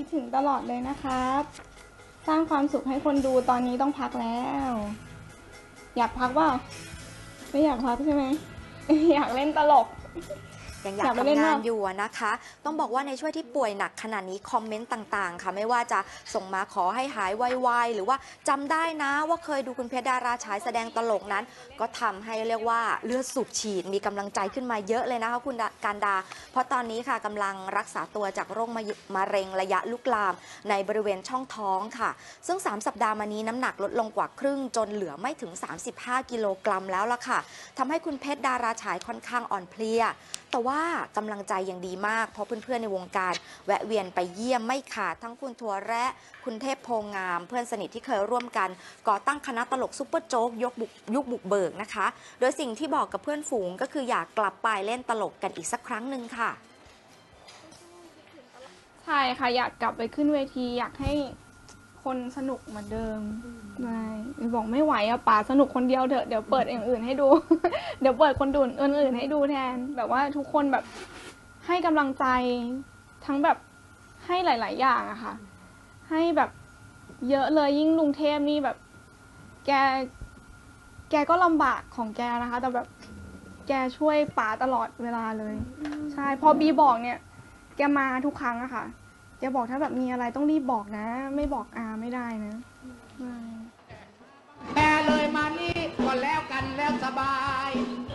คิดถึงตลอดเลยนะครับ สร้างความสุขให้คนดูตอนนี้ต้องพักแล้ว อยากพักว่า ไม่อยากพักใช่ไหม อยากเล่นตลก ยังอยากอยากไปเล่นทำงานเนอะ อยู่อะนะคะ ต้องบอกว่าในช่วงที่ป่วยหนักขนาดนี้คอมเมนต์ต่างๆ ค่ะ ไม่ว่าจะส่งมาขอให้หายไวๆหรือว่าจำได้นะว่าเคยดูคุณเพชรดาราฉายแสดงตลกนั้น ก็ทำให้เรียกว่าเลือดสูบฉีดมีกำลังใจขึ้นมาเยอะเลยนะคะคุณดาการดา เพราะตอนนี้ค่ะกำลังรักษาตัวจากโรคมะมะเร็งระยะลุกลาม ในบริเวณช่องท้องค่ะ ซึ่ง 3 สัปดาห์มานี้น้ำหนักลดลงกว่าครึ่งจนเหลือไม่ถึง 35 กิโลกรัมแล้วล่ะค่ะทำให้คุณเพชรดาราฉายค่อนข้างอ่อนเพลียแต่ว่ากำลังใจยังดีมาก เพราะเพื่อนๆในวงการ แวะเวียนไปเยี่ยมไม่ขาดทั้งคุณทัวแระคุณเทพโพงาม เพื่อนสนิทที่เคยร่วมกัน ก่อตั้งคณะตลกซุปเปอร์โจ๊กยกบุกยุคบุกเบิกนะคะ โดยสิ่งที่บอกกับเพื่อนฝูงก็คืออยากกลับไปเล่นตลกกันอีกสักครั้งหนึ่งค่ะ ใช่ค่ะอยากกลับไปขึ้นเวทีอยากให้ คนสนุกเหมือนเดิมใช่บอกไม่ไหวอะป่าสนุกคนเดียวเถอะเดี๋ยวเปิดอย่างอื่นให้ดู เดี๋ยวเปิดคนดูอื่นๆให้ดูแทน แบบว่าทุกคนแบบให้กำลังใจทั้งแบบให้หลาย ๆ อย่างอะค่ะ ให้แบบเยอะเลยยิ่งลุงเทพนี่แบบ แก แกก็ลำบากของแกนะคะ แต่แบบแกช่วยป๋าตลอดเวลาเลย ใช่พอบีบอกเนี่ย แกมาทุกครั้งอะค่ะ แกบอกถ้าแบบมีอะไรต้องรีบบอกนะ ไม่บอกอาไม่ได้นะใช่แต่เลยมานี่ก็แล้วกันแล้วสบาย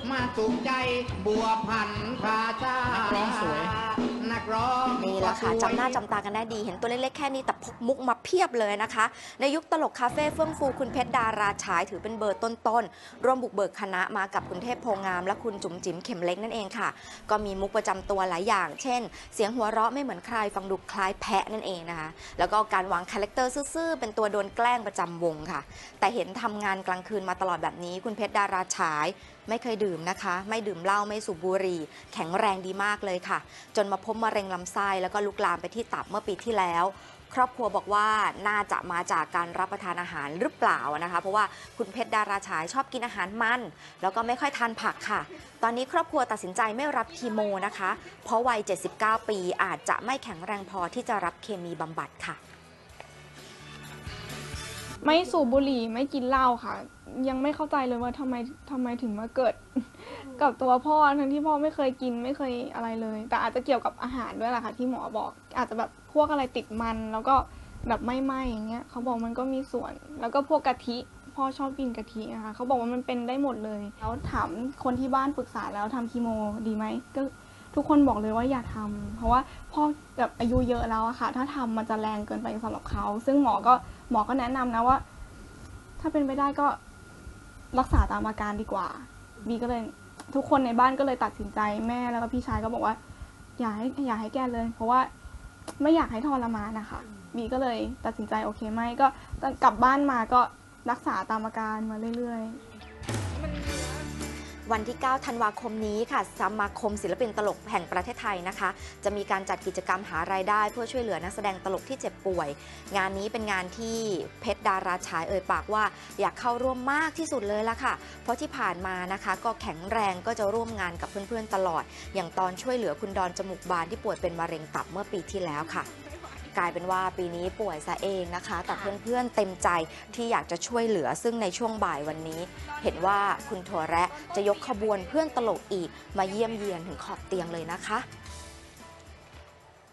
มาสุขใจบัวพันธุ์พาชานักร้องสวย นักร้องนี่แหละค่ะก็สวยจำหน้าจำตากันได้ดี เห็นตัวเล็กๆแค่นี้แต่พกมุกมาเพียบเลยนะคะ ในยุคตลกคาเฟ่เฟื่องฟูคุณเพชรดาราฉายถือเป็นเบอร์ต้นๆร่วมบุกเบิกคณะมากับคุณเทพโพธิ์งาม และคุณจุ๋มจิ๋มเข็มเล็กนั่นเองค่ะ ก็มีมุกประจำตัวหลายอย่าง เช่น เสียงหัวเราะไม่เหมือนใครฟังดูคล้ายแพะนั่นเองนะคะแล้วก็การวางคาแรคเตอร์ซื่อๆเป็นตัวโดนแกล้งประจำวงค่ะ แต่เห็นทำงานกลางคืนมาตลอดแบบนี้ คุณเพชรดาราฉายไม่เคยดื่มนะคะ ไม่ดื่มเหล้าไม่สูบบุหรี่ แข็งแรงดีมากเลยค่ะ จนมาพบมะเร็งลำไส้แล้วก็ลุกลามไปที่ตับเมื่อปีที่แล้ว ครอบครัวบอกว่าน่าจะมาจากการรับประทานอาหารหรือเปล่านะคะ เพราะว่าคุณเพชรดาราฉายชอบกินอาหารมัน แล้วก็ไม่ค่อยทานผักค่ะ ตอนนี้ครอบครัวตัดสินใจไม่รับคีโมนะคะ เพราะวัย 79 ปีอาจจะไม่แข็งแรงพอที่จะรับเคมีบำบัดค่ะ ไม่สูบบุหรี่ไม่กินเหล้าค่ะ ยังไม่เข้าใจเลยว่าทำไมทำไมถึงมาเกิด กับตัวพ่อทั้งที่พ่อไม่เคยกินไม่เคยอะไรเลย แต่อาจจะเกี่ยวกับอาหารด้วยแหละค่ะ ที่หมอบอก อาจจะแบบพวกอะไรติดมัน แล้วก็แบบไม่ไหมอย่างเงี้ยเขาบอกมันก็มีส่วน แล้วก็พวกกะทิพ่อชอบกินกะทินะคะเขาบอกว่ามันเป็นได้หมดเลย แล้วถามคนที่บ้านปรึกษาแล้วทำคีโมดีไหมก็ ทุกคนบอกเลยว่าอย่าทำเพราะว่าพ่อแบบอายุเยอะแล้วอะค่ะ ถ้าทำมันจะแรงเกินไปสำหรับเขา ซึ่งหมอก็หมอก็แนะนำนะว่า ถ้าเป็นไปได้ก็รักษาตามอาการดีกว่าบีก็เลยทุกคนในบ้านก็เลยตัดสินใจแม่แล้วก็พี่ชายก็บอกว่า อย่าให้อย่าให้แกเลย เพราะว่าไม่อยากให้ทรมานนะคะบีก็เลยตัดสินใจโอเคไหมก็กลับบ้านมาก็รักษาตามอาการมาเรื่อยๆ วันที่ 9 ธันวาคมนี้ค่ะ สมาคมศิลปินตลกแห่งประเทศไทยนะคะ จะมีการจัดกิจกรรมหารายได้ เพื่อช่วยเหลือนักแสดงตลกที่เจ็บป่วย งานนี้เป็นงานที่เพชรดาราฉายเอ่ยปากว่า อยากเข้าร่วมมากที่สุดเลยละค่ะ เพราะที่ผ่านมานะคะ ก็แข็งแรงก็จะร่วมงานกับเพื่อนๆตลอด อย่างตอนช่วยเหลือคุณดอนจมูกบานที่ป่วยเป็นมะเร็งตับเมื่อปีที่แล้วค่ะ กลายเป็นว่าปีนี้ป่วยซะเองนะคะ แต่เพื่อนๆเต็มใจที่อยากจะช่วยเหลือซึ่งในช่วงบ่ายวันนี้ เห็นว่าคุณถั่วแระจะยกขบวนเพื่อนตลกอีกมาเยี่ยมเยียนถึงขอบเตียงเลยนะคะ